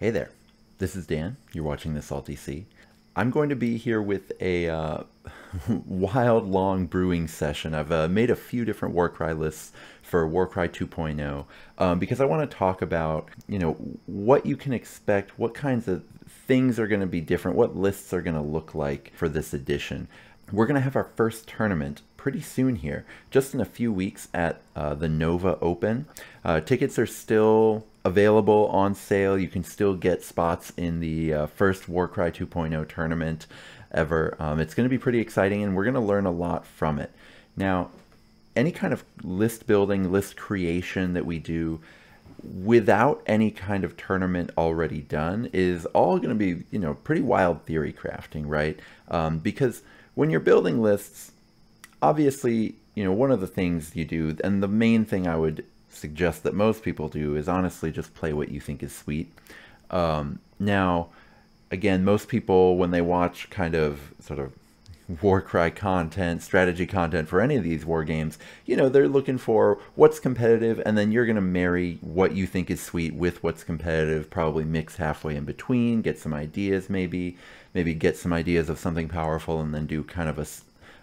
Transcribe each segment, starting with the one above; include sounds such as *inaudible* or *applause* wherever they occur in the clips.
Hey there, this is Dan. You're watching the Salty Sea. I'm going to be here with a uh, *laughs* wild, long brewing session. I've uh, made a few different Warcry lists for Warcry 2.0 um, because I want to talk about, you know, what you can expect, what kinds of things are going to be different, what lists are going to look like for this edition. We're going to have our first tournament pretty soon here, just in a few weeks at uh, the Nova Open. Uh, tickets are still available on sale. You can still get spots in the uh, first Warcry 2.0 tournament ever. Um, it's going to be pretty exciting, and we're going to learn a lot from it. Now, any kind of list building, list creation that we do without any kind of tournament already done is all going to be, you know, pretty wild theory crafting, right? Um, because when you're building lists, obviously, you know, one of the things you do, and the main thing I would suggest that most people do is honestly just play what you think is sweet. Um, now, again, most people, when they watch kind of sort of Warcry content, strategy content for any of these war games, you know, they're looking for what's competitive, and then you're going to marry what you think is sweet with what's competitive, probably mix halfway in between, get some ideas maybe, maybe get some ideas of something powerful, and then do kind of a,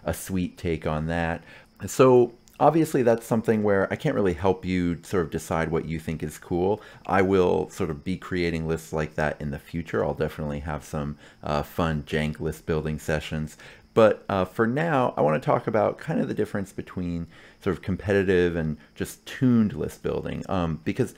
a sweet take on that. So obviously that's something where I can't really help you sort of decide what you think is cool. I will sort of be creating lists like that in the future. I'll definitely have some uh, fun jank list building sessions. But uh, for now, I want to talk about kind of the difference between sort of competitive and just tuned list building. Um, because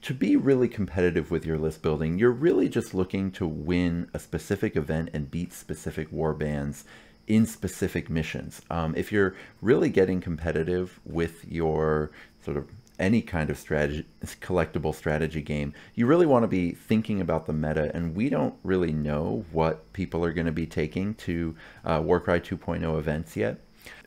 to be really competitive with your list building, you're really just looking to win a specific event and beat specific war bands in specific missions. Um, if you're really getting competitive with your sort of any kind of strategy collectible strategy game you really want to be thinking about the meta and we don't really know what people are going to be taking to uh, warcry 2.0 events yet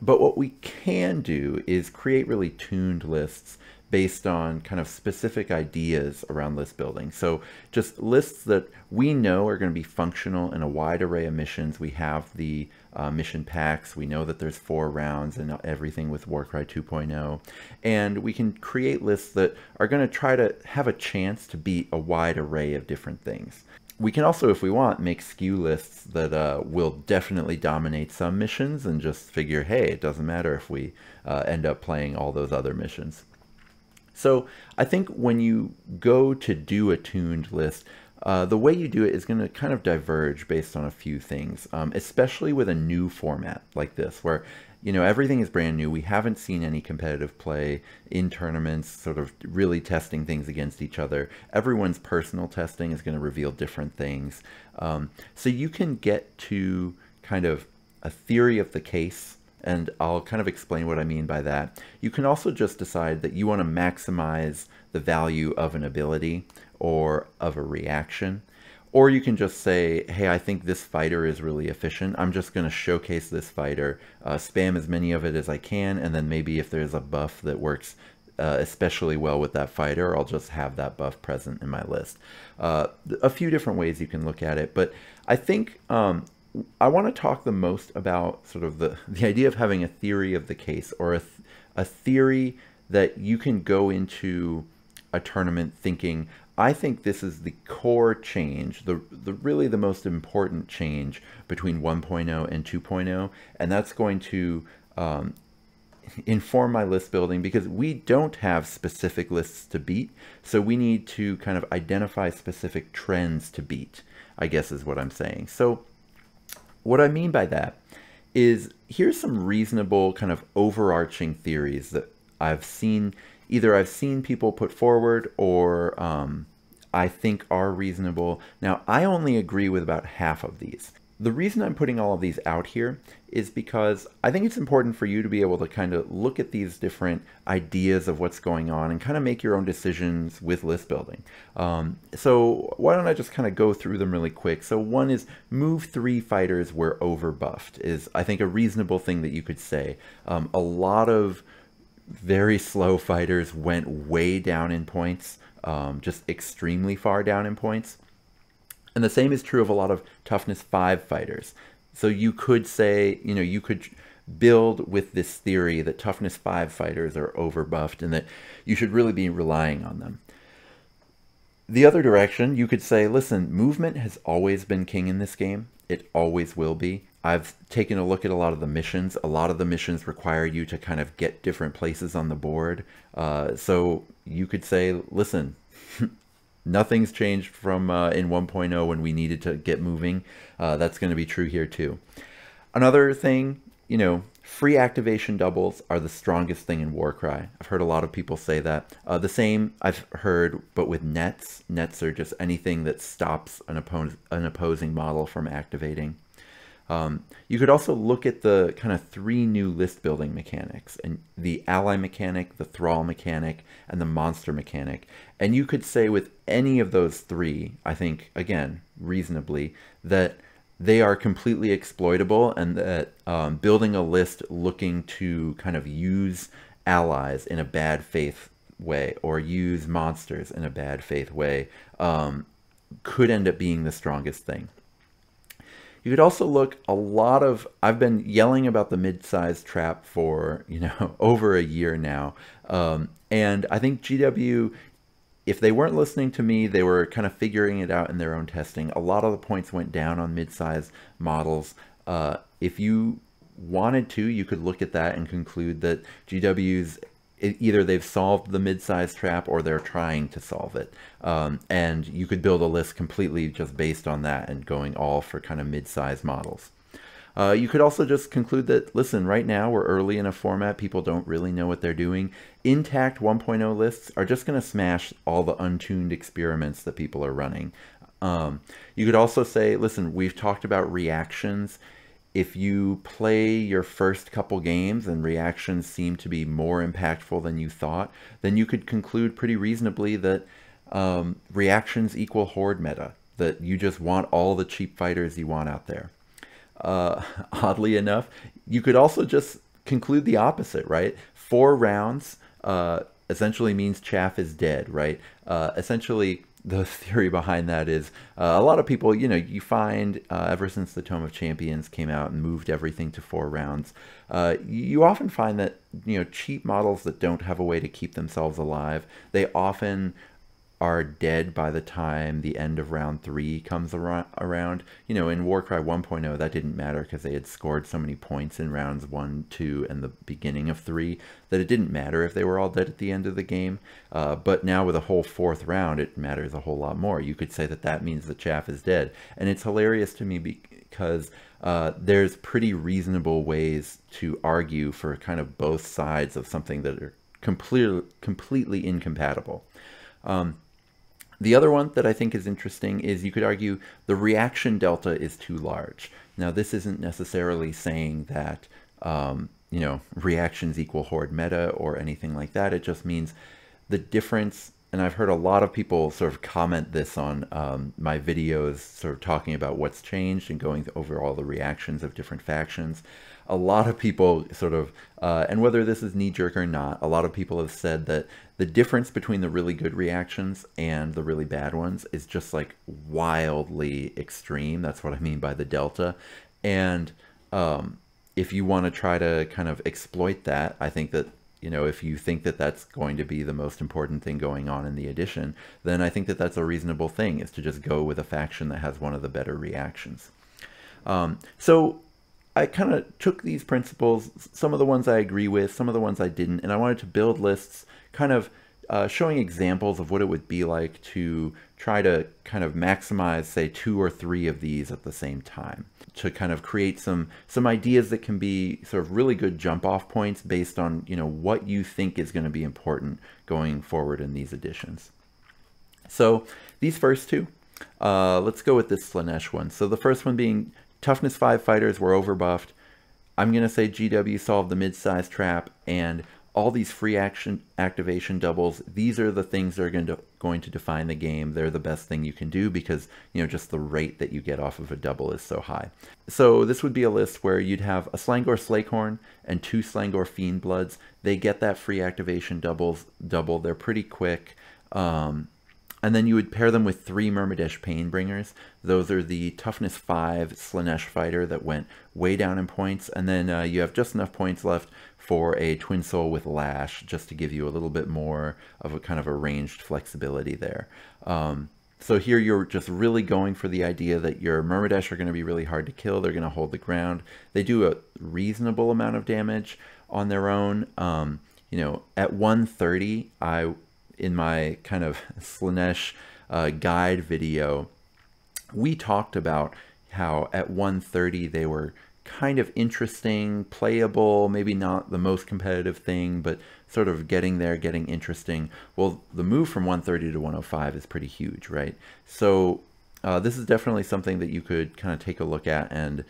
but what we can do is create really tuned lists based on kind of specific ideas around list building. So just lists that we know are going to be functional in a wide array of missions. We have the uh, mission packs. We know that there's four rounds and everything with Warcry 2.0. And we can create lists that are going to try to have a chance to beat a wide array of different things. We can also, if we want, make skew lists that uh, will definitely dominate some missions and just figure, hey, it doesn't matter if we uh, end up playing all those other missions. So I think when you go to do a tuned list, uh, the way you do it is going to kind of diverge based on a few things, um, especially with a new format like this, where you know everything is brand new. We haven't seen any competitive play in tournaments, sort of really testing things against each other. Everyone's personal testing is going to reveal different things, um, so you can get to kind of a theory of the case and I'll kind of explain what I mean by that. You can also just decide that you want to maximize the value of an ability or of a reaction. Or you can just say, hey, I think this fighter is really efficient. I'm just going to showcase this fighter, uh, spam as many of it as I can, and then maybe if there's a buff that works uh, especially well with that fighter, I'll just have that buff present in my list. Uh, a few different ways you can look at it, but I think um, I want to talk the most about sort of the, *laughs* the idea of having a theory of the case or a, th a theory that you can go into a tournament thinking, I think this is the core change, the, the really the most important change between 1.0 and 2.0, and that's going to um, inform my list building because we don't have specific lists to beat, so we need to kind of identify specific trends to beat, I guess is what I'm saying. So what I mean by that is here's some reasonable kind of overarching theories that I've seen, either I've seen people put forward or um, I think are reasonable. Now, I only agree with about half of these. The reason I'm putting all of these out here is because I think it's important for you to be able to kind of look at these different ideas of what's going on and kind of make your own decisions with list building. Um, so why don't I just kind of go through them really quick. So one is move three fighters were overbuffed is I think a reasonable thing that you could say. Um, a lot of very slow fighters went way down in points, um, just extremely far down in points. And the same is true of a lot of toughness 5 fighters. So you could say, you know, you could build with this theory that toughness 5 fighters are overbuffed and that you should really be relying on them. the other direction, you could say, listen, movement has always been king in this game. It always will be. I've taken a look at a lot of the missions. A lot of the missions require you to kind of get different places on the board. Uh, so you could say, listen, *laughs* nothing's changed from uh, in 1.0 when we needed to get moving. Uh, that's going to be true here too. Another thing, you know, free activation doubles are the strongest thing in Warcry. I've heard a lot of people say that. Uh, the same I've heard, but with nets. Nets are just anything that stops an, oppo an opposing model from activating. Um, you could also look at the kind of three new list building mechanics and the ally mechanic, the thrall mechanic, and the monster mechanic. And you could say with any of those three, I think, again, reasonably, that they are completely exploitable and that um, building a list looking to kind of use allies in a bad faith way or use monsters in a bad faith way um, could end up being the strongest thing. You could also look a lot of, I've been yelling about the mid-sized trap for, you know, *laughs* over a year now. Um, and I think GW, if they weren't listening to me, they were kind of figuring it out in their own testing. A lot of the points went down on mid-sized models. Uh, if you wanted to, you could look at that and conclude that GW's either they've solved the mid-sized trap or they're trying to solve it. Um, and you could build a list completely just based on that and going all for kind of mid-sized models. Uh, you could also just conclude that, listen, right now we're early in a format. People don't really know what they're doing. Intact 1.0 lists are just going to smash all the untuned experiments that people are running. Um, you could also say, listen, we've talked about reactions if you play your first couple games and reactions seem to be more impactful than you thought, then you could conclude pretty reasonably that um, reactions equal horde meta, that you just want all the cheap fighters you want out there. Uh, *laughs* oddly enough, you could also just conclude the opposite, right? Four rounds uh, essentially means chaff is dead, right? Uh, essentially, the *laughs* theory behind that is uh, a lot of people, you know, you find uh, ever since the Tome of Champions came out and moved everything to four rounds, uh, you often find that, you know, cheap models that don't have a way to keep themselves alive, they often are dead by the time the end of round three comes around. You know, in Warcry 1.0, that didn't matter because they had scored so many points in rounds one, two, and the beginning of three that it didn't matter if they were all dead at the end of the game. Uh, but now with a whole fourth round, it matters a whole lot more. You could say that that means the chaff is dead. And it's hilarious to me because uh, there's pretty reasonable ways to argue for kind of both sides of something that are completely completely incompatible. Um, the other one that I think is interesting is you could argue the reaction delta is too large. Now, this isn't necessarily saying that, um, you know, reactions equal horde meta or anything like that. It just means the difference, and I've heard a lot of people sort of comment this on um, my videos, sort of talking about what's changed and going over all the reactions of different factions a lot of people sort of, uh, and whether this is knee jerk or not, a lot of people have said that the difference between the really good reactions and the really bad ones is just like wildly extreme. That's what I mean by the delta. And um, if you want to try to kind of exploit that, I think that you know, if you think that that's going to be the most important thing going on in the edition, then I think that that's a reasonable thing, is to just go with a faction that has one of the better reactions. Um, so I kind of took these principles, some of the ones I agree with, some of the ones I didn't, and I wanted to build lists kind of uh, showing examples of what it would be like to try to kind of maximize, say, two or three of these at the same time to kind of create some some ideas that can be sort of really good jump off points based on you know what you think is going to be important going forward in these editions. So these first two, uh, let's go with this Slaanesh one. So the first one being Toughness 5 fighters were overbuffed. I'm going to say GW solved the mid-size trap and all these free action activation doubles, these are the things that are going to, going to define the game. They're the best thing you can do because, you know, just the rate that you get off of a double is so high. So this would be a list where you'd have a Slaangor Slaghorn and two Slaangor Fiend Bloods. They get that free activation doubles double. They're pretty quick. Um, and then you would pair them with three Myrmidesh Painbringers. Those are the toughness 5 Slaanesh fighter that went way down in points. And then uh, you have just enough points left for a Twin Soul with Lash, just to give you a little bit more of a kind of a ranged flexibility there. Um, so here you're just really going for the idea that your Myrmidesh are going to be really hard to kill. They're going to hold the ground. They do a reasonable amount of damage on their own. Um, you know, at 130, I in my kind of Slaanesh uh, guide video, we talked about how at 130 they were kind of interesting, playable, maybe not the most competitive thing, but sort of getting there, getting interesting. Well, the move from 130 to 105 is pretty huge, right? So uh, this is definitely something that you could kind of take a look at and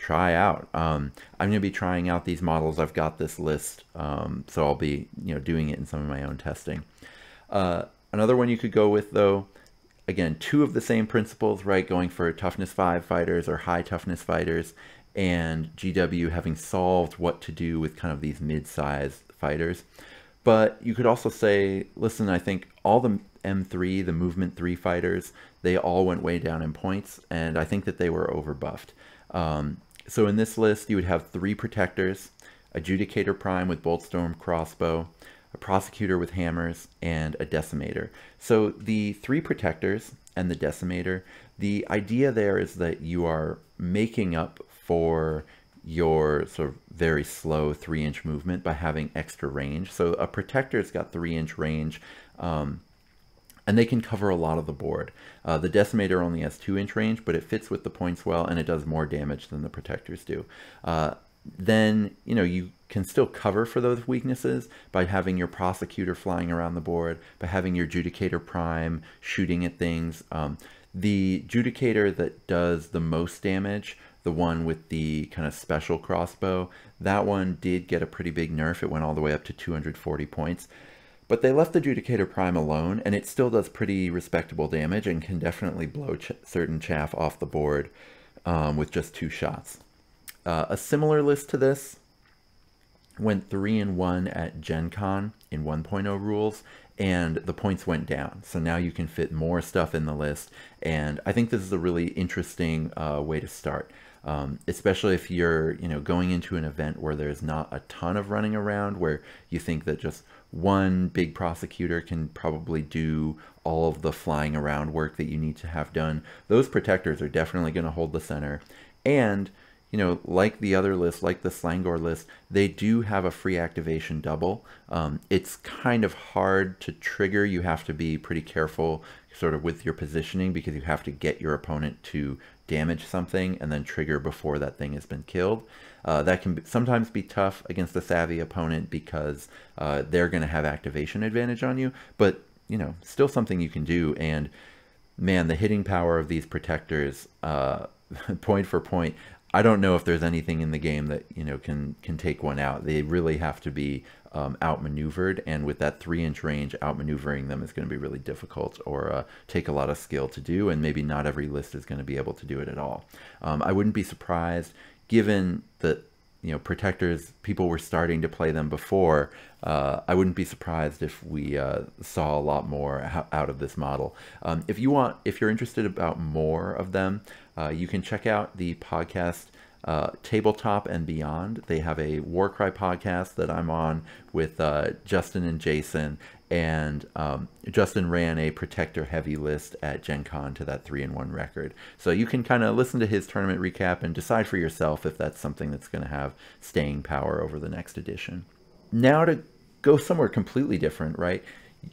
try out. Um, I'm going to be trying out these models. I've got this list, um, so I'll be you know doing it in some of my own testing. Uh, another one you could go with though, again, two of the same principles, right? Going for toughness five fighters or high toughness fighters, and GW having solved what to do with kind of these mid-sized fighters. But you could also say, listen, I think all the M3, the movement three fighters, they all went way down in points, and I think that they were overbuffed. Um, so in this list, you would have three protectors, a Judicator Prime with Boltstorm Crossbow, a Prosecutor with Hammers, and a Decimator. So the three protectors and the Decimator, the idea there is that you are making up for your sort of very slow three inch movement by having extra range. So a protector's got three inch range. Um, and they can cover a lot of the board. Uh, the Decimator only has 2 inch range, but it fits with the points well, and it does more damage than the Protectors do. Uh, then, you know, you can still cover for those weaknesses by having your Prosecutor flying around the board, by having your Judicator Prime shooting at things. Um, the Judicator that does the most damage, the one with the kind of special crossbow, that one did get a pretty big nerf. It went all the way up to 240 points. But they left the Judicator Prime alone, and it still does pretty respectable damage and can definitely blow ch certain chaff off the board um, with just two shots. Uh, a similar list to this went 3 and 1 at Gen Con in 1.0 rules, and the points went down. So now you can fit more stuff in the list, and I think this is a really interesting uh, way to start. Um, especially if you're you know going into an event where there's not a ton of running around where you think that just one big prosecutor can probably do all of the flying around work that you need to have done. Those protectors are definitely going to hold the center. And, you know, like the other list, like the Slaangor list, they do have a free activation double. Um, it's kind of hard to trigger. You have to be pretty careful sort of with your positioning because you have to get your opponent to damage something and then trigger before that thing has been killed. Uh, that can sometimes be tough against a savvy opponent because uh, they're going to have activation advantage on you, but you know, still something you can do. And man, the hitting power of these protectors, uh, *laughs* point for point, I don't know if there's anything in the game that you know can can take one out. They really have to be um, outmaneuvered, and with that three-inch range, outmaneuvering them is going to be really difficult or uh, take a lot of skill to do, and maybe not every list is going to be able to do it at all. Um, I wouldn't be surprised given that you know protectors people were starting to play them before uh, i wouldn't be surprised if we uh, saw a lot more out of this model. Um, if you want if you're interested about more of them uh, you can check out the podcast uh, tabletop and beyond. They have a warcry podcast that i'm on with uh, justin and jason and um, Justin ran a protector heavy list at Gen Con to that 3 in 1 record. So you can kind of listen to his tournament recap and decide for yourself if that's something that's going to have staying power over the next edition. Now to go somewhere completely different, right?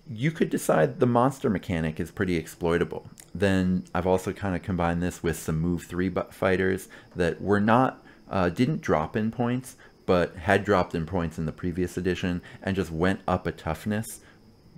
You could decide the monster mechanic is pretty exploitable. Then I've also kind of combined this with some move 3 fighters that were not uh, didn't drop in points, but had dropped in points in the previous edition and just went up a toughness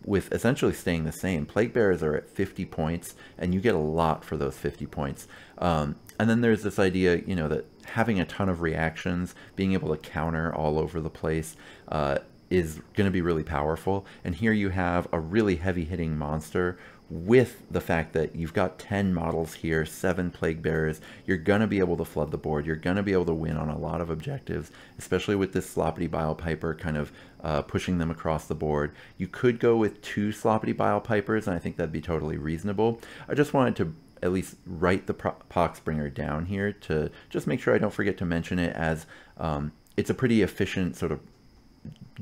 with essentially staying the same. Plague Bearers are at 50 points, and you get a lot for those 50 points. Um, and then there's this idea, you know, that having a ton of reactions, being able to counter all over the place, uh, is going to be really powerful. And here you have a really heavy hitting monster with the fact that you've got 10 models here, seven plague bearers, you're going to be able to flood the board. You're going to be able to win on a lot of objectives, especially with this Sloppity Bile Piper kind of uh, pushing them across the board. You could go with two Sloppity Bile Pipers, and I think that'd be totally reasonable. I just wanted to at least write the Poxbringer down here to just make sure I don't forget to mention it as um, it's a pretty efficient sort of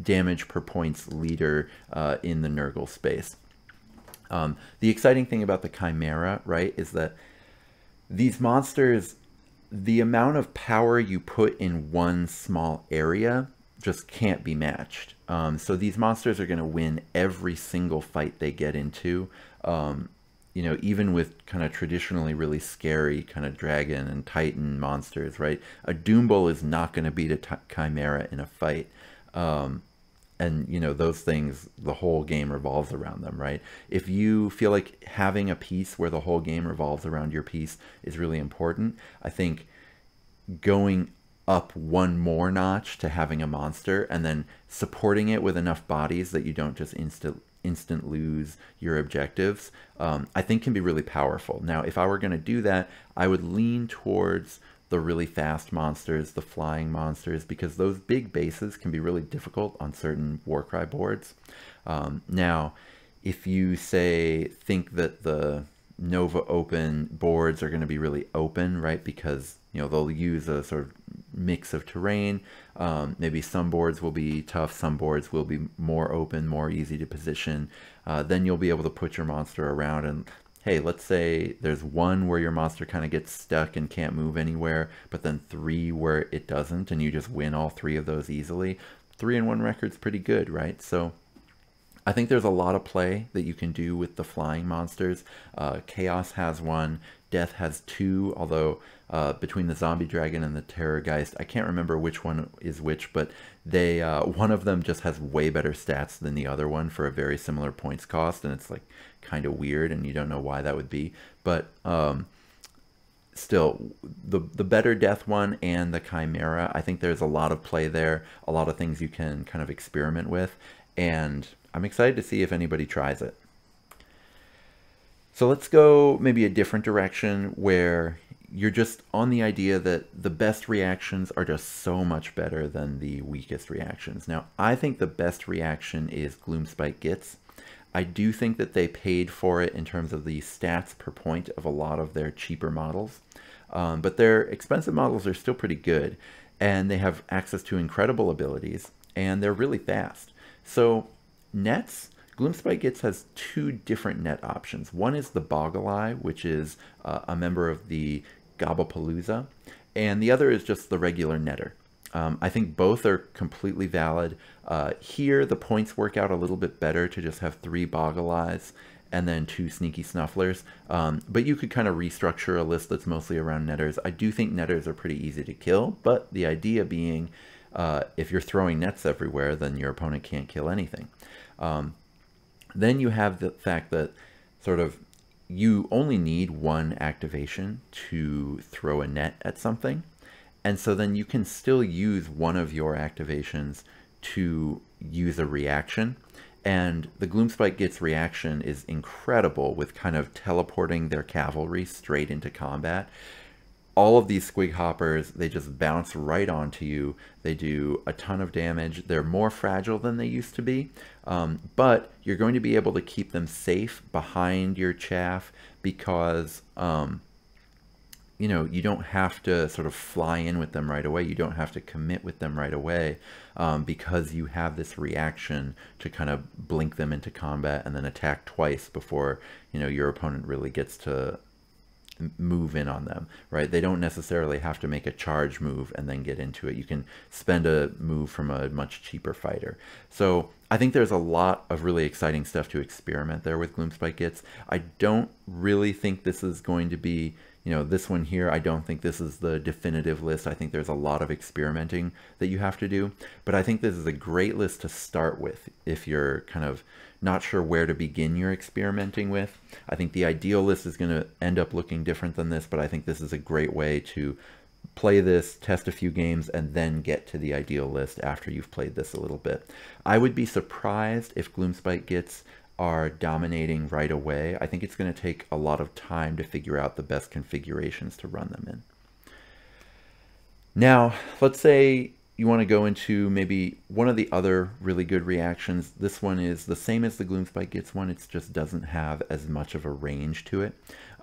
damage per points leader uh, in the Nurgle space. Um, the exciting thing about the Chimera, right, is that these monsters, the amount of power you put in one small area just can't be matched. Um, so these monsters are going to win every single fight they get into. Um, you know, even with kind of traditionally really scary kind of dragon and titan monsters, right? A Doombull is not going to beat a Chimera in a fight. Um, and you know those things the whole game revolves around them right if you feel like having a piece where the whole game revolves around your piece is really important i think going up one more notch to having a monster and then supporting it with enough bodies that you don't just instant instant lose your objectives um, i think can be really powerful now if i were going to do that i would lean towards the really fast monsters, the flying monsters, because those big bases can be really difficult on certain Warcry boards. Um, now, if you say think that the Nova Open boards are going to be really open, right? Because you know they'll use a sort of mix of terrain. Um, maybe some boards will be tough, some boards will be more open, more easy to position. Uh, then you'll be able to put your monster around and hey, let's say there's one where your monster kind of gets stuck and can't move anywhere, but then three where it doesn't, and you just win all three of those easily. Three and one record's pretty good, right? So I think there's a lot of play that you can do with the flying monsters. Uh, Chaos has one, Death has two, although uh, between the Zombie Dragon and the Terrorgeist, I can't remember which one is which, but they uh, one of them just has way better stats than the other one for a very similar points cost, and it's like kind of weird, and you don't know why that would be. But um, still, the the better Death one and the Chimera, I think there's a lot of play there, a lot of things you can kind of experiment with, and I'm excited to see if anybody tries it. So let's go maybe a different direction where you're just on the idea that the best reactions are just so much better than the weakest reactions. Now, I think the best reaction is Gloomspite Gitz. I do think that they paid for it in terms of the stats per point of a lot of their cheaper models. Um, but their expensive models are still pretty good, and they have access to incredible abilities, and they're really fast. So, nets, Gloomspite Gitz has two different net options. One is the Boggle Eye, which is uh, a member of the Gobbapalooza, and the other is just the regular netter. Um, I think both are completely valid. Uh, here, the points work out a little bit better to just have three Boggle Eyes and then two Sneaky Snufflers. Um, but you could kind of restructure a list that's mostly around netters. I do think netters are pretty easy to kill, but the idea being uh, if you're throwing nets everywhere, then your opponent can't kill anything. Um, then you have the fact that sort of you only need one activation to throw a net at something. And so then you can still use one of your activations to use a reaction. And the Gloomspite Gitz reaction is incredible with kind of teleporting their cavalry straight into combat all of these squig hoppers, they just bounce right onto you. They do a ton of damage. They're more fragile than they used to be, um, but you're going to be able to keep them safe behind your chaff because, um, you know, you don't have to sort of fly in with them right away. You don't have to commit with them right away um, because you have this reaction to kind of blink them into combat and then attack twice before, you know, your opponent really gets to move in on them, right? They don't necessarily have to make a charge move and then get into it. You can spend a move from a much cheaper fighter. So I think there's a lot of really exciting stuff to experiment there with Gloomspite Gitz. I don't really think this is going to be, you know, this one here, I don't think this is the definitive list. I think there's a lot of experimenting that you have to do, but I think this is a great list to start with if you're kind of not sure where to begin your experimenting with. I think the ideal list is going to end up looking different than this, but I think this is a great way to play this, test a few games, and then get to the ideal list after you've played this a little bit. I would be surprised if Gloomspite Gitz are dominating right away. I think it's going to take a lot of time to figure out the best configurations to run them in. Now, let's say you want to go into maybe one of the other really good reactions. This one is the same as the Gloomspite Gitz one, it just doesn't have as much of a range to it.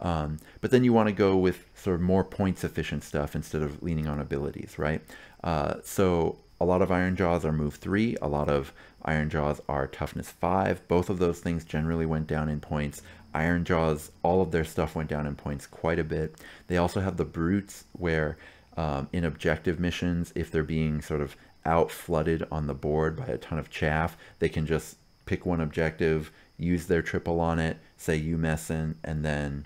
Um, but then you want to go with sort of more points efficient stuff instead of leaning on abilities, right? Uh, so a lot of Ironjawz are move 3, a lot of Ironjawz are toughness 5. Both of those things generally went down in points. Ironjawz, all of their stuff went down in points quite a bit. They also have the Brutes where um, in objective missions, if they're being sort of out flooded on the board by a ton of chaff, they can just pick one objective, use their triple on it, say you messin, and then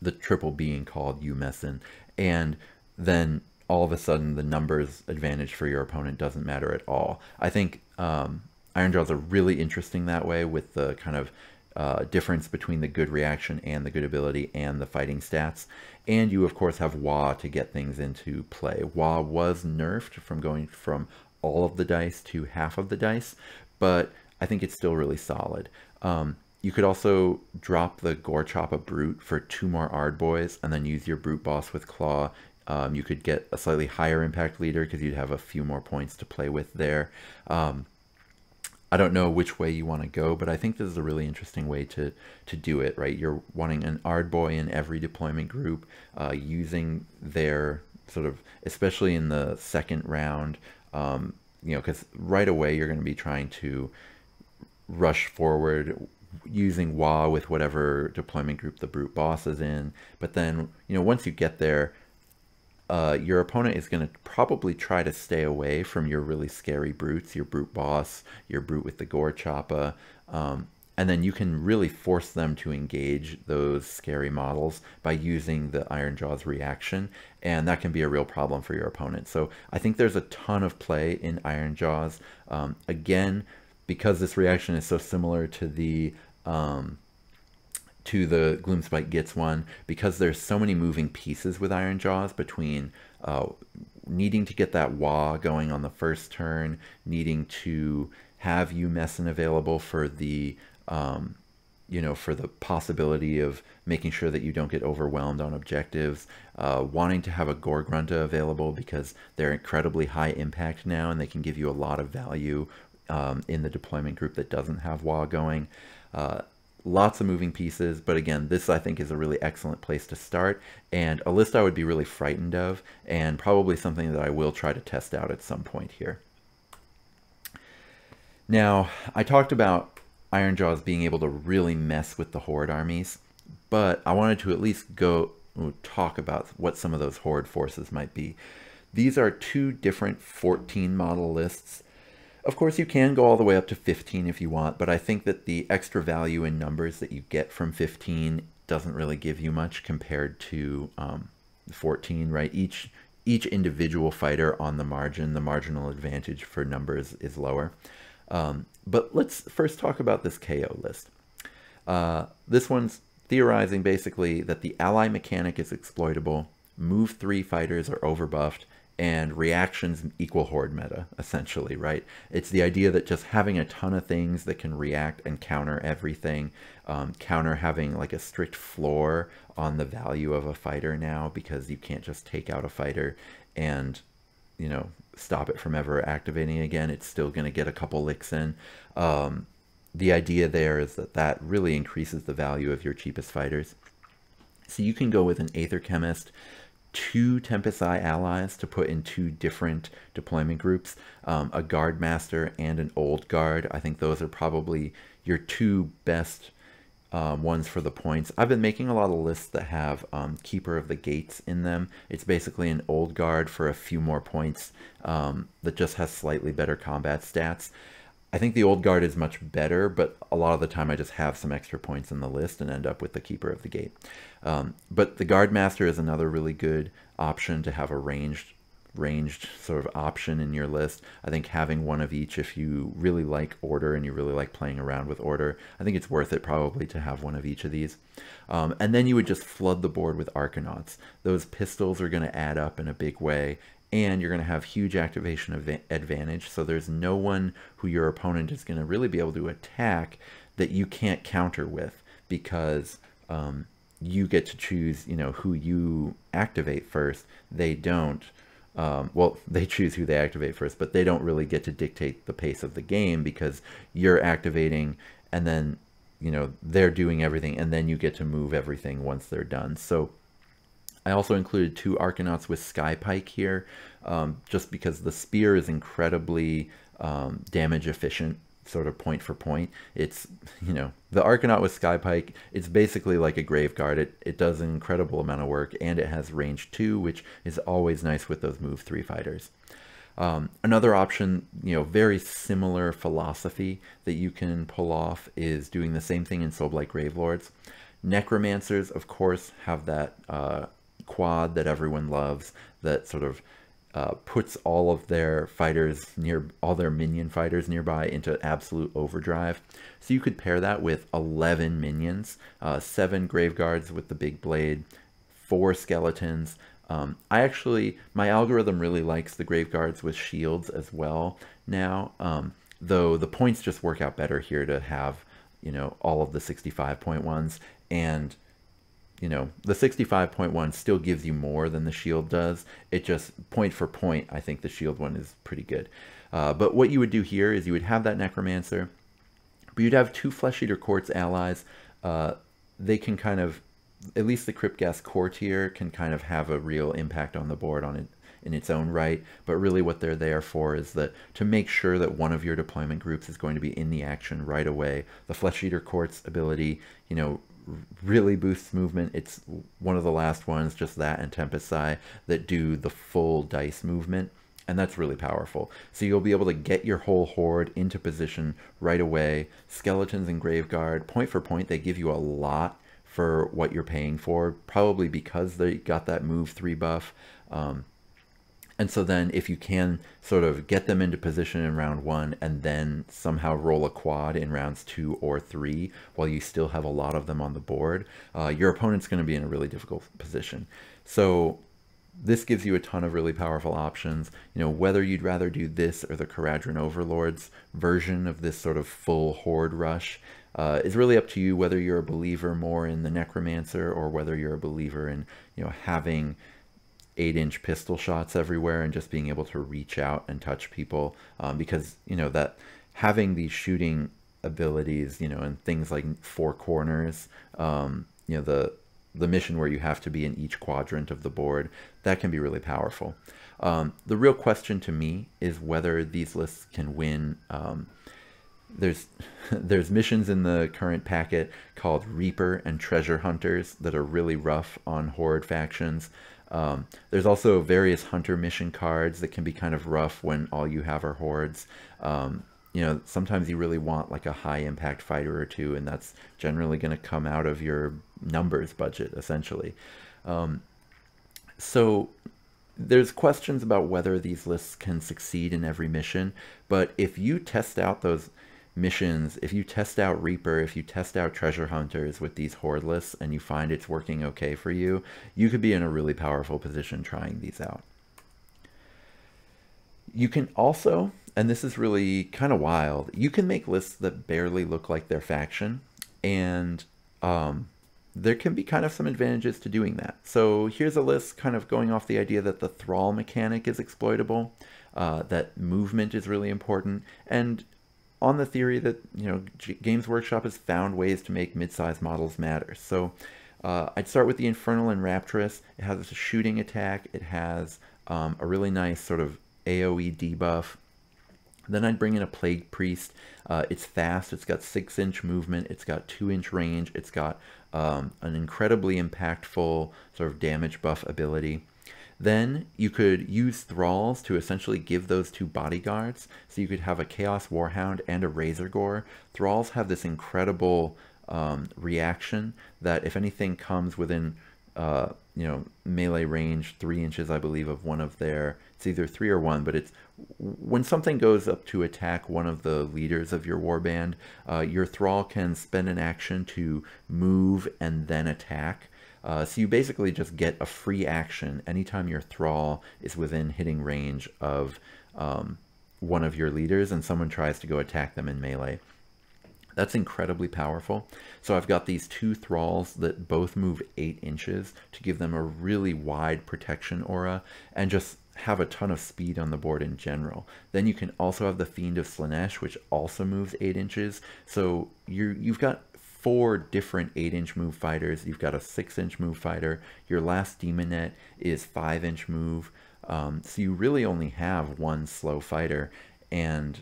the triple being called you messin, and then all of a sudden the numbers advantage for your opponent doesn't matter at all. I think um, Ironjawz are really interesting that way with the kind of uh, difference between the good reaction and the good ability and the fighting stats. And you, of course, have Waaagh to get things into play. Waaagh was nerfed from going from all of the dice to half of the dice, but I think it's still really solid. Um, you could also drop the Gore Gorechoppa Brute for two more Ardboys and then use your Brute Boss with Claw. Um, you could get a slightly higher impact leader because you'd have a few more points to play with there. Um, I don't know which way you want to go, but I think this is a really interesting way to to do it. Right, you're wanting an Ardboy in every deployment group, uh, using their sort of, especially in the second round. Um, you know, because right away you're going to be trying to rush forward using Waaagh with whatever deployment group the brute boss is in. But then, you know, once you get there, uh, your opponent is going to probably try to stay away from your really scary brutes, your brute boss, your brute with the Gorechoppa. Um, and then you can really force them to engage those scary models by using the Ironjawz reaction, and that can be a real problem for your opponent. So I think there's a ton of play in Ironjawz. Um, again, because this reaction is so similar to the um, to the Gloomspite Gitz one because there's so many moving pieces with Ironjawz between uh, needing to get that Waaagh going on the first turn, needing to have you messin available for the um, you know for the possibility of making sure that you don't get overwhelmed on objectives, uh, wanting to have a Gore-Grunta available because they're incredibly high impact now and they can give you a lot of value um, in the deployment group that doesn't have Waaagh going. Uh, lots of moving pieces, but again, this I think is a really excellent place to start and a list I would be really frightened of and probably something that I will try to test out at some point here. Now, I talked about Ironjawz being able to really mess with the Horde armies, but I wanted to at least go talk about what some of those Horde forces might be. These are two different 14 model lists of course, you can go all the way up to 15 if you want, but I think that the extra value in numbers that you get from 15 doesn't really give you much compared to um, 14, right? Each each individual fighter on the margin, the marginal advantage for numbers is lower. Um, but let's first talk about this KO list. Uh, this one's theorizing basically that the ally mechanic is exploitable, move three fighters are overbuffed, and reactions equal horde meta essentially right? It's the idea that just having a ton of things that can react and counter everything um, counter having like a strict floor on the value of a fighter now because you can't just take out a fighter and you know stop it from ever activating again it's still going to get a couple licks in. Um, the idea there is that that really increases the value of your cheapest fighters. So you can go with an Aetherkhemist two Tempest Eye allies to put in two different deployment groups, um, a Guard Master and an Old Guard. I think those are probably your two best um, ones for the points. I've been making a lot of lists that have um, Keeper of the Gates in them. It's basically an Old Guard for a few more points um, that just has slightly better combat stats. I think the old guard is much better, but a lot of the time I just have some extra points in the list and end up with the keeper of the gate. Um, but the guard master is another really good option to have a ranged ranged sort of option in your list. I think having one of each, if you really like order and you really like playing around with order, I think it's worth it probably to have one of each of these. Um, and then you would just flood the board with Arkanauts. Those pistols are going to add up in a big way, and you're going to have huge activation advantage. So there's no one who your opponent is going to really be able to attack that you can't counter with because um, you get to choose, you know, who you activate first. They don't. Um, well, *laughs* they choose who they activate first, but they don't really get to dictate the pace of the game because you're activating and then, you know, they're doing everything and then you get to move everything once they're done. So I also included two Arkanauts with Skypike here, um, just because the spear is incredibly um, damage efficient sort of point for point. It's, you know, the Arkanaut with Skypike, it's basically like a Graveguard. It, it does an incredible amount of work, and it has range 2, which is always nice with those move 3 fighters. Um, another option, you know, very similar philosophy that you can pull off is doing the same thing in Soulblight Gravelords. Necromancers, of course, have that uh, quad that everyone loves, that sort of uh, puts all of their fighters near all their minion fighters nearby into absolute overdrive. So you could pair that with 11 minions, uh, seven graveguards with the big blade, four skeletons. Um, I actually, my algorithm really likes the grave guards with shields as well now, um, though the points just work out better here to have, you know, all of the 65 point ones and you know, the 65.1 still gives you more than the shield does. It just, point for point, I think the shield one is pretty good. Uh, but what you would do here is you would have that Necromancer, but you'd have two Flesh Eater Courts allies. Uh, they can kind of, at least the Cryptghast Courtier can kind of have a real impact on the board on it in its own right, but really what they're there for is that to make sure that one of your deployment groups is going to be in the action right away. The Flesh Eater Court's ability, you know, really boosts movement. It's one of the last ones, just that and Tempest Eye, that do the full dice movement. And that's really powerful. So you'll be able to get your whole horde into position right away. Skeletons and Graveguard, point for point, they give you a lot for what you're paying for, probably because they got that move 3 buff. Um, and so then if you can sort of get them into position in round one and then somehow roll a quad in rounds two or three while you still have a lot of them on the board, uh, your opponent's going to be in a really difficult position. So this gives you a ton of really powerful options. You know, whether you'd rather do this or the Kharadron Overlords version of this sort of full horde rush uh, is really up to you whether you're a believer more in the Necromancer or whether you're a believer in, you know, having eight inch pistol shots everywhere and just being able to reach out and touch people um, because you know that having these shooting abilities you know and things like four corners um, you know the the mission where you have to be in each quadrant of the board that can be really powerful um, the real question to me is whether these lists can win um, there's *laughs* there's missions in the current packet called Reaper and Treasure Hunters that are really rough on Horde factions. Um, there's also various hunter mission cards that can be kind of rough when all you have are hordes. Um, you know, sometimes you really want like a high impact fighter or two, and that's generally going to come out of your numbers budget, essentially. Um, so there's questions about whether these lists can succeed in every mission, but if you test out those missions, if you test out Reaper, if you test out Treasure Hunters with these horde lists and you find it's working okay for you, you could be in a really powerful position trying these out. You can also, and this is really kind of wild, you can make lists that barely look like their faction, and um, there can be kind of some advantages to doing that. So here's a list kind of going off the idea that the thrall mechanic is exploitable, uh, that movement is really important, and on the theory that you know G Games Workshop has found ways to make mid-sized models matter. So uh, I'd start with the Infernal Enrapturess. It has a shooting attack. It has um, a really nice sort of AOE debuff. Then I'd bring in a Plague Priest. Uh, it's fast. It's got six inch movement. It's got two inch range. It's got um, an incredibly impactful sort of damage buff ability. Then you could use thralls to essentially give those two bodyguards. So you could have a Chaos Warhound and a Razorgor. Thralls have this incredible um, reaction that if anything comes within uh, you know, melee range, three inches, I believe, of one of their, it's either three or one, but it's when something goes up to attack one of the leaders of your warband, uh, your thrall can spend an action to move and then attack. Uh, so you basically just get a free action anytime your thrall is within hitting range of um, one of your leaders and someone tries to go attack them in melee. That's incredibly powerful. So I've got these two thralls that both move 8 inches to give them a really wide protection aura and just have a ton of speed on the board in general. Then you can also have the Fiend of Slaanesh, which also moves 8 inches. So you you've got four different 8-inch move fighters. You've got a 6-inch move fighter. Your last Daemonette is 5-inch move. Um, so you really only have one slow fighter. And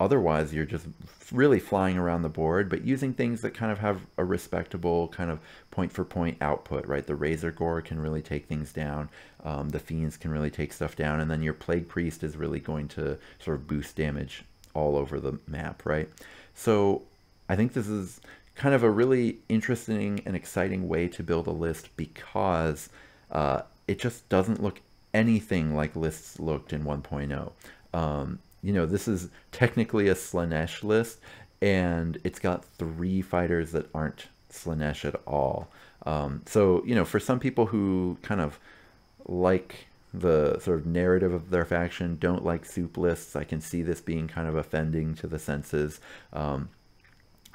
otherwise you're just really flying around the board, but using things that kind of have a respectable kind of point for point output, right? The Razorgor can really take things down. Um, the Fiends can really take stuff down. And then your Plague Priest is really going to sort of boost damage all over the map, right? So I think this is kind of a really interesting and exciting way to build a list because uh, it just doesn't look anything like lists looked in 1.0. Um, you know, this is technically a Slaanesh list, and it's got three fighters that aren't Slaanesh at all. Um, so, you know, for some people who kind of like the sort of narrative of their faction, don't like soup lists, I can see this being kind of offending to the senses. Um,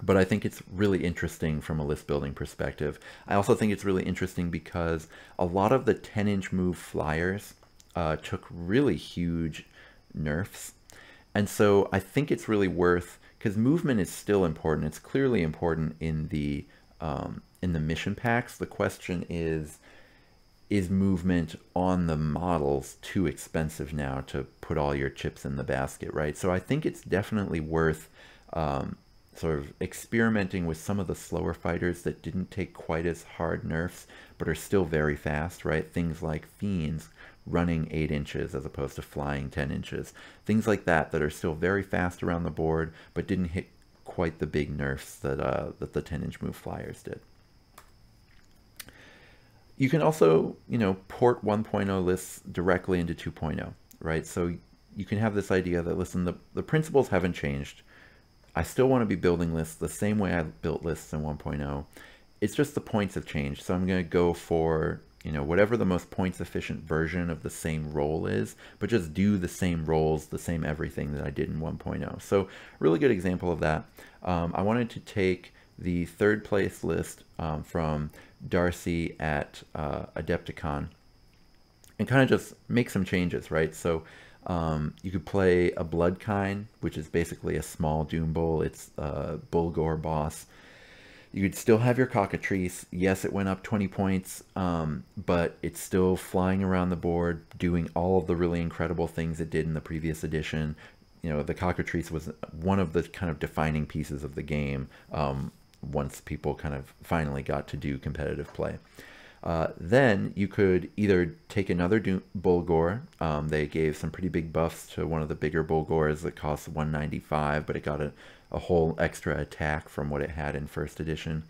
but I think it's really interesting from a list building perspective. I also think it's really interesting because a lot of the 10 inch move flyers uh, took really huge nerfs and so I think it's really worth because movement is still important. It's clearly important in the um, in the mission packs. The question is, is movement on the models too expensive now to put all your chips in the basket, right? So I think it's definitely worth um, sort of experimenting with some of the slower fighters that didn't take quite as hard nerfs, but are still very fast, right? Things like Fiends running 8 inches as opposed to flying 10 inches. Things like that that are still very fast around the board, but didn't hit quite the big nerfs that, uh, that the 10 inch move flyers did. You can also, you know, port 1.0 lists directly into 2.0, right? So you can have this idea that, listen, the, the principles haven't changed. I still want to be building lists the same way I built lists in 1.0. It's just the points have changed. So I'm going to go for you know, whatever the most points efficient version of the same role is, but just do the same roles, the same everything that I did in 1.0. So really good example of that. Um, I wanted to take the third place list um, from Darcy at uh, Adepticon and kind of just make some changes, right? So um, you could play a Bloodkine, which is basically a small Doombull. It's a Bullgor boss. You could still have your cockatrice. Yes, it went up 20 points, um, but it's still flying around the board, doing all of the really incredible things it did in the previous edition. You know, the cockatrice was one of the kind of defining pieces of the game um, once people kind of finally got to do competitive play. Uh, then you could either take another Bullgor. Um, they gave some pretty big buffs to one of the bigger Bullgors that cost 195, but it got a, a whole extra attack from what it had in first edition.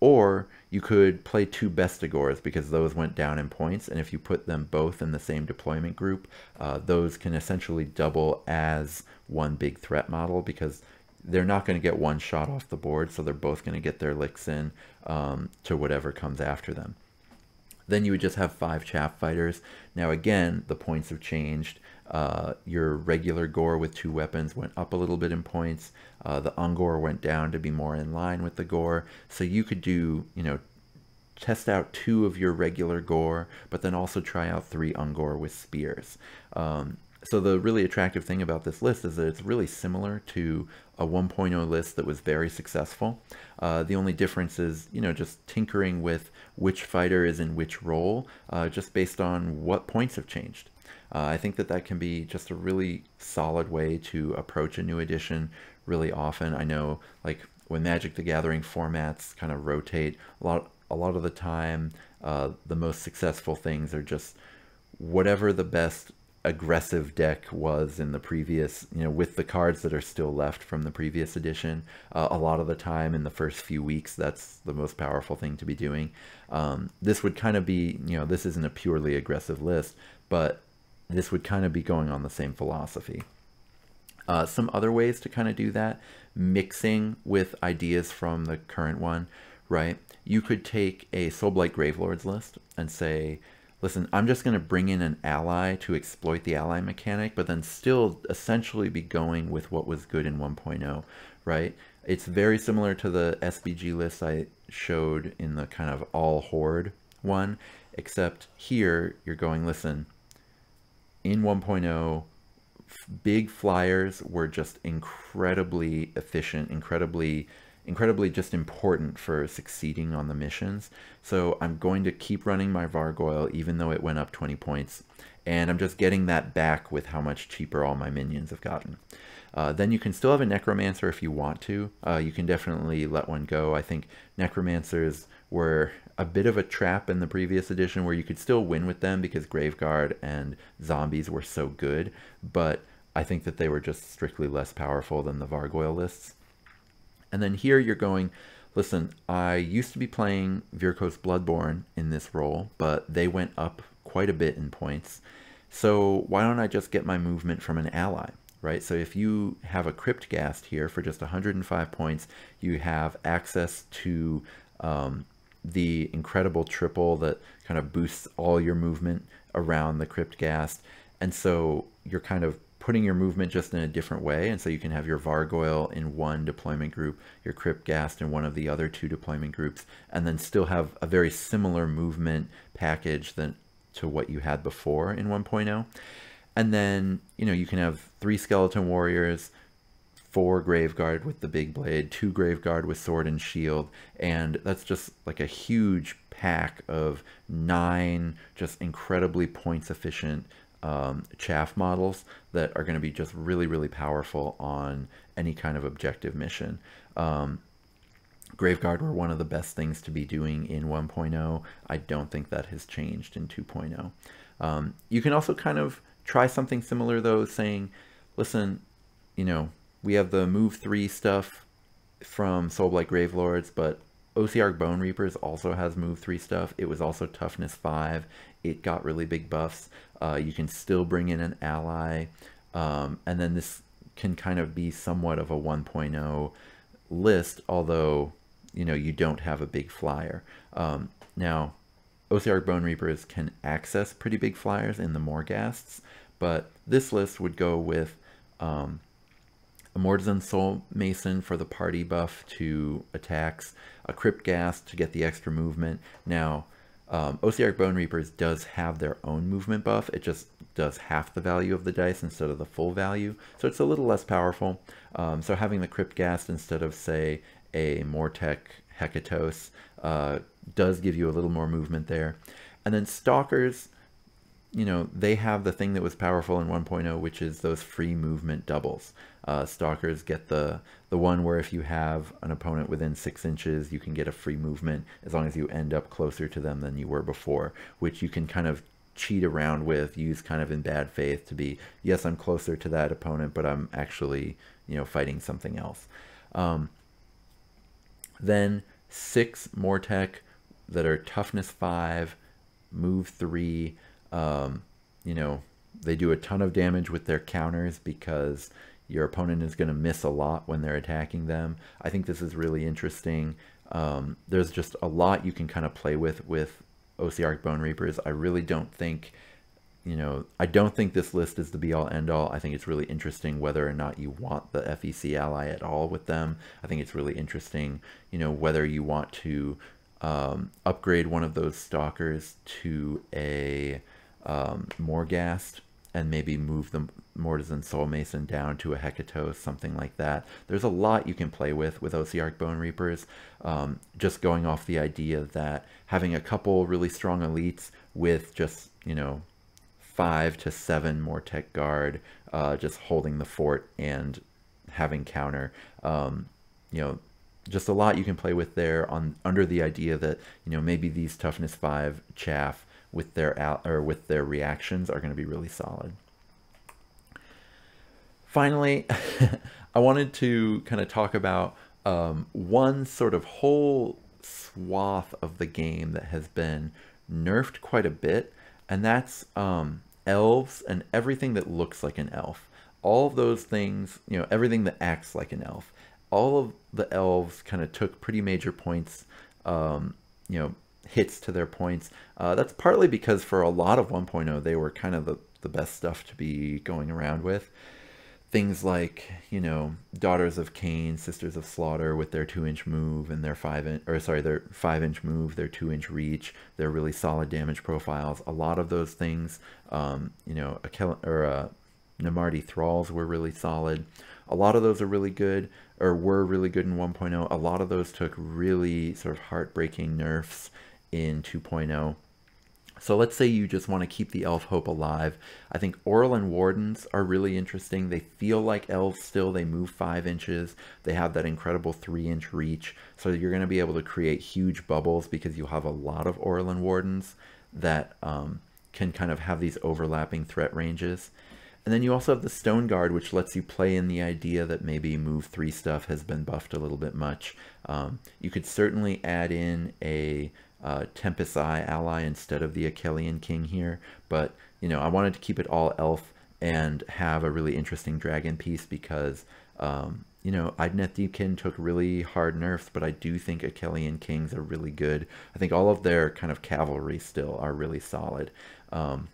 Or you could play two Bestigors because those went down in points, and if you put them both in the same deployment group, uh, those can essentially double as one big threat model because they're not going to get one shot off the board, so they're both going to get their licks in um, to whatever comes after them. Then you would just have five chaff fighters. Now again, the points have changed. Uh, your regular Gor with two weapons went up a little bit in points. Uh, the Ungor went down to be more in line with the Gor. So you could do, you know, test out two of your regular Gor, but then also try out three Ungor with spears. Um, so the really attractive thing about this list is that it's really similar to a 1.0 list that was very successful. Uh, the only difference is, you know, just tinkering with which fighter is in which role, uh, just based on what points have changed. Uh, I think that that can be just a really solid way to approach a new edition really often. I know, like when Magic the Gathering formats kind of rotate, a lot, a lot of the time, uh, the most successful things are just whatever the best aggressive deck was in the previous, you know, with the cards that are still left from the previous edition. Uh, a lot of the time in the first few weeks, that's the most powerful thing to be doing. Um, this would kind of be, you know, this isn't a purely aggressive list, but this would kind of be going on the same philosophy. Uh, some other ways to kind of do that, mixing with ideas from the current one, right? You could take a Soulblight Gravelords list and say, listen, I'm just going to bring in an ally to exploit the ally mechanic, but then still essentially be going with what was good in 1.0, right? It's very similar to the SBG list I showed in the kind of all horde one, except here you're going, listen, in 1.0, big flyers were just incredibly efficient, incredibly incredibly just important for succeeding on the missions. So I'm going to keep running my Vargoyle even though it went up 20 points. And I'm just getting that back with how much cheaper all my minions have gotten. Uh, then you can still have a Necromancer if you want to. Uh, you can definitely let one go. I think Necromancers were a bit of a trap in the previous edition where you could still win with them because Graveguard and Zombies were so good. But I think that they were just strictly less powerful than the Vargoyle lists. And then here you're going, listen, I used to be playing Vyrkos Bloodborne in this role, but they went up quite a bit in points. So why don't I just get my movement from an ally, right? So if you have a Crypt Ghast here for just 105 points, you have access to um, the incredible triple that kind of boosts all your movement around the Crypt Ghast. And so you're kind of putting your movement just in a different way. And so you can have your Vargoyle in one deployment group, your Crypt Ghast in one of the other two deployment groups, and then still have a very similar movement package than to what you had before in 1.0. And then, you know, you can have three Skeleton Warriors, four Graveguard with the big blade, two Graveguard with sword and shield, and that's just like a huge pack of nine just incredibly points efficient um, chaff models that are going to be just really, really powerful on any kind of objective mission. Um, Graveguard were one of the best things to be doing in 1.0. I don't think that has changed in 2.0. Um, you can also kind of try something similar though, saying, listen, you know, we have the move three stuff from Soulblight Gravelords, but Ossiarch Bone Reapers also has move 3 stuff. It was also toughness 5. It got really big buffs. Uh, you can still bring in an ally. Um, and then this can kind of be somewhat of a 1.0 list, although, you know, you don't have a big flyer. Um, now, Ossiarch Bone Reapers can access pretty big flyers in the Morghasts, but this list would go with um, a Soul Mason for the party buff to attacks, a Crypt Ghast to get the extra movement. Now, um, Ossiarch Bone Reapers does have their own movement buff. It just does half the value of the dice instead of the full value. So it's a little less powerful. Um, so having the Crypt Ghast instead of, say, a Mortek Hekatos uh, does give you a little more movement there. And then Stalkers, you know, they have the thing that was powerful in 1.0, which is those free movement doubles. Uh, stalkers get the the one where if you have an opponent within six inches, you can get a free movement as long as you end up closer to them than you were before, which you can kind of cheat around with, use kind of in bad faith to be, yes, I'm closer to that opponent, but I'm actually, you know, fighting something else. Um, then six Mortek that are toughness five, move three, um, you know, they do a ton of damage with their counters because your opponent is going to miss a lot when they're attacking them. I think this is really interesting. Um, there's just a lot you can kind of play with with Ossiarch Bone Reapers. I really don't think, you know, I don't think this list is the be all end all. I think it's really interesting whether or not you want the FEC ally at all with them. I think it's really interesting, you know, whether you want to um, upgrade one of those stalkers to a um, Morghast and maybe move the Mortisan Soulmason down to a Hekatos, something like that. There's a lot you can play with with Ossiarch Bone Reapers. Um, just going off the idea that having a couple really strong elites with just, you know, five to seven Mortek Guard, uh, just holding the fort and having counter, um, you know, just a lot you can play with there on under the idea that, you know, maybe these toughness five chaff with their or with their reactions are going to be really solid. finally, *laughs* I wanted to kind of talk about um, one sort of whole swath of the game that has been nerfed quite a bit, and that's um, elves and everything that looks like an elf. All of those things, you know, everything that acts like an elf. All of the elves kind of took pretty major points, um, you know, hits to their points. Uh, that's partly because for a lot of 1.0, they were kind of the, the best stuff to be going around with. Things like you know daughters of Khaine sisters of slaughter with their two inch move and their five inch or sorry their five inch move their two inch reach their really solid damage profiles. A lot of those things um, you know a or uh, Namarti thralls were really solid. A lot of those are really good or were really good in 1.0 a lot of those took really sort of heartbreaking nerfs in 2.0 so let's say you just want to keep the elf hope alive. I think Auralan Wardens are really interesting. They feel like elves still. They move five inches. They have that incredible three inch reach. So you're going to be able to create huge bubbles because you have a lot of Auralan Wardens that um, can kind of have these overlapping threat ranges. And then you also have the Stoneguard, which lets you play in the idea that maybe move three stuff has been buffed a little bit much. Um, you could certainly add in a uh, Tempest Eye ally instead of the Akhelian King here, but you know I wanted to keep it all elf and have a really interesting dragon piece because um, you know Idoneth Deepkin took really hard nerfs, but I do think Akhelian Kings are really good. I think all of their kind of cavalry still are really solid. Um,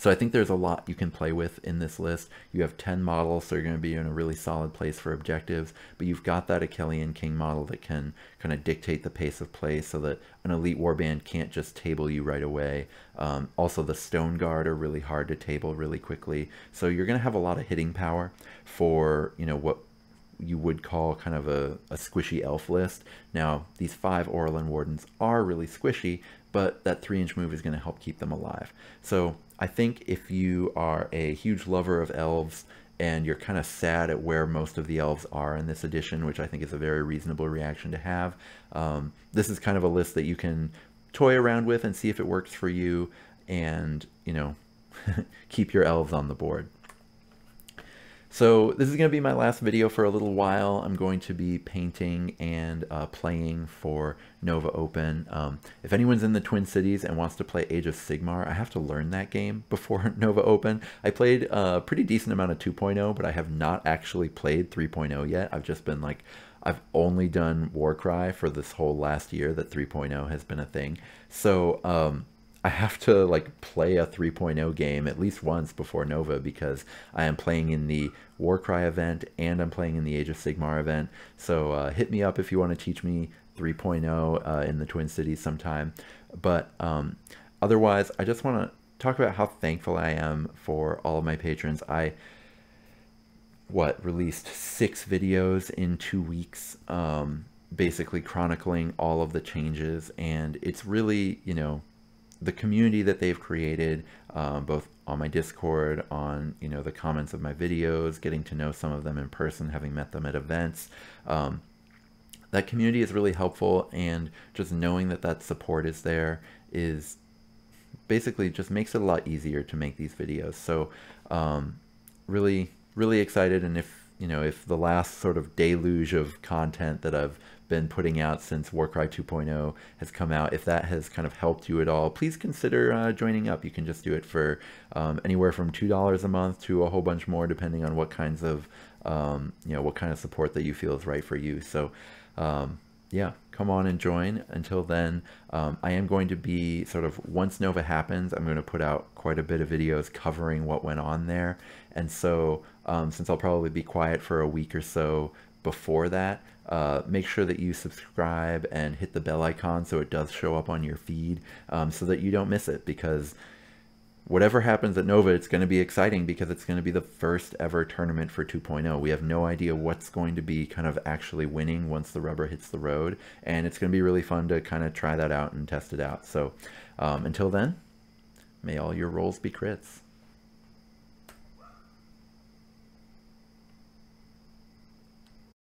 so I think there's a lot you can play with in this list. You have 10 models, so you're going to be in a really solid place for objectives, but you've got that Akhelian King model that can kind of dictate the pace of play so that an elite warband can't just table you right away. Um, also, the Stoneguard are really hard to table really quickly, so you're going to have a lot of hitting power for, you know, what you would call kind of a, a squishy elf list. Now, these five Auralan Wardens are really squishy, but that three inch move is going to help keep them alive. So I think if you are a huge lover of elves and you're kind of sad at where most of the elves are in this edition, which I think is a very reasonable reaction to have, um, this is kind of a list that you can toy around with and see if it works for you and, you know, *laughs* keep your elves on the board. So this is going to be my last video for a little while. I'm going to be painting and uh, playing for Nova Open. Um, if anyone's in the Twin Cities and wants to play Age of Sigmar, I have to learn that game *laughs* before Nova Open. I played a pretty decent amount of 2.0, but I have not actually played 3.0 yet. I've just been like, I've only done Warcry for this whole last year that 3.0 has been a thing. So um, I have to like play a 3.0 game at least once before Nova because I am playing in the Warcry event and I'm playing in the Age of Sigmar event. So uh, hit me up if you want to teach me 3.0 uh, in the Twin Cities sometime. But um, otherwise, I just want to talk about how thankful I am for all of my patrons. I what released six videos in two weeks um, basically chronicling all of the changes and it's really you know the community that they've created, um, both on my Discord, on you know the comments of my videos, getting to know some of them in person, having met them at events. Um, that community is really helpful, and just knowing that that support is there is basically just makes it a lot easier to make these videos. So, um, really, really excited, and if you know if the last sort of deluge of content that I've been putting out since Warcry 2.0 has come out. If that has kind of helped you at all, please consider uh, joining up. You can just do it for um, anywhere from $2 a month to a whole bunch more, depending on what kinds of, um, you know, what kind of support that you feel is right for you. So, um, yeah, come on and join. Until then, um, I am going to be sort of once Nova happens, I'm going to put out quite a bit of videos covering what went on there. And so, um, since I'll probably be quiet for a week or so before that, uh, make sure that you subscribe and hit the bell icon so it does show up on your feed um, so that you don't miss it because whatever happens at Nova, it's going to be exciting because it's going to be the first ever tournament for 2.0. We have no idea what's going to be kind of actually winning once the rubber hits the road, and it's going to be really fun to kind of try that out and test it out. So um, until then, may all your rolls be crits.